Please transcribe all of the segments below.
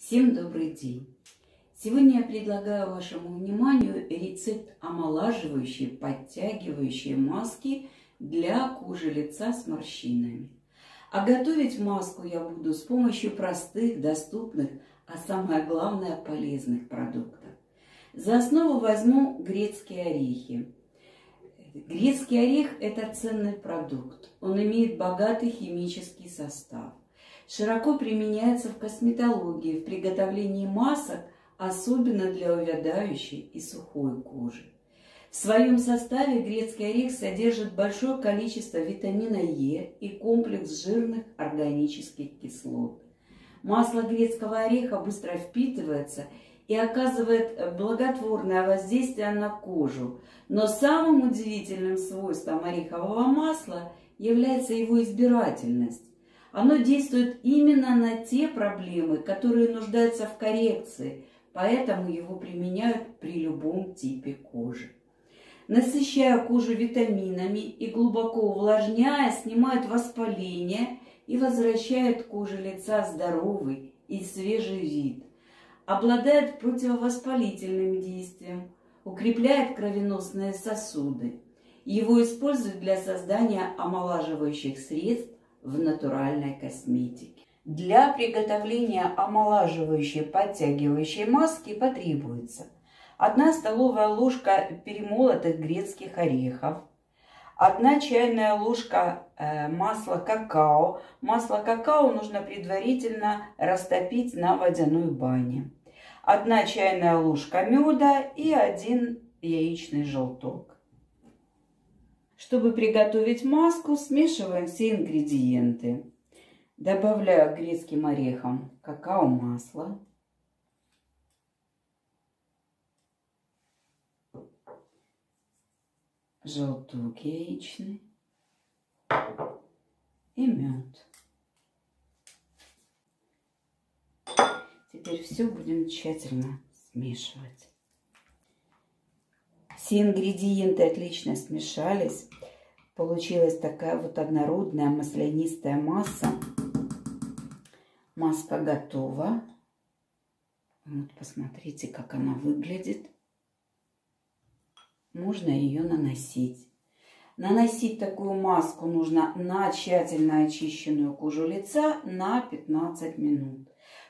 Всем добрый день! Сегодня я предлагаю вашему вниманию рецепт омолаживающей, подтягивающей маски для кожи лица с морщинами. А готовить маску я буду с помощью простых, доступных, а самое главное полезных продуктов. За основу возьму грецкие орехи. Грецкий орех – это ценный продукт. Он имеет богатый химический состав. Широко применяется в косметологии, в приготовлении масок, особенно для увядающей и сухой кожи. В своем составе грецкий орех содержит большое количество витамина Е и комплекс жирных органических кислот. Масло грецкого ореха быстро впитывается и оказывает благотворное воздействие на кожу. Но самым удивительным свойством орехового масла является его избирательность. Оно действует именно на те проблемы, которые нуждаются в коррекции, поэтому его применяют при любом типе кожи. Насыщая кожу витаминами и глубоко увлажняя, снимает воспаление и возвращает коже лица здоровый и свежий вид. Обладает противовоспалительным действием, укрепляет кровеносные сосуды. Его используют для создания омолаживающих средств в натуральной косметике. Для приготовления омолаживающей подтягивающей маски потребуется 1 столовая ложка перемолотых грецких орехов, 1 чайная ложка э, масла какао. Масло какао нужно предварительно растопить на водяной бане. 1 чайная ложка меда и 1 яичный желток. Чтобы приготовить маску, смешиваем все ингредиенты. Добавляю грецким орехам какао-масло. Желток яичный и мед. Теперь все будем тщательно смешивать. Все ингредиенты отлично смешались. Получилась такая вот однородная маслянистая масса. Маска готова. Вот посмотрите, как она выглядит. Можно ее наносить. Наносить такую маску нужно на тщательно очищенную кожу лица на 15 минут.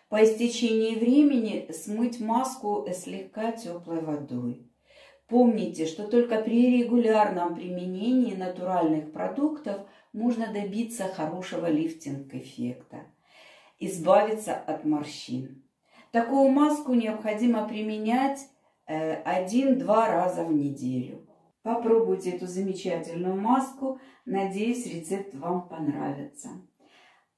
По истечении времени смыть маску слегка теплой водой. Помните, что только при регулярном применении натуральных продуктов можно добиться хорошего лифтинг-эффекта, избавиться от морщин. Такую маску необходимо применять э, один-два раза в неделю. Попробуйте эту замечательную маску. Надеюсь, рецепт вам понравится.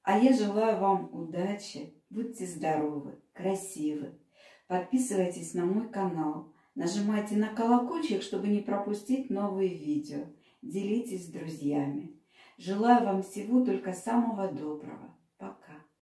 А я желаю вам удачи. Будьте здоровы, красивы. Подписывайтесь на мой канал. Нажимайте на колокольчик, чтобы не пропустить новые видео. Делитесь с друзьями. Желаю вам всего только самого доброго.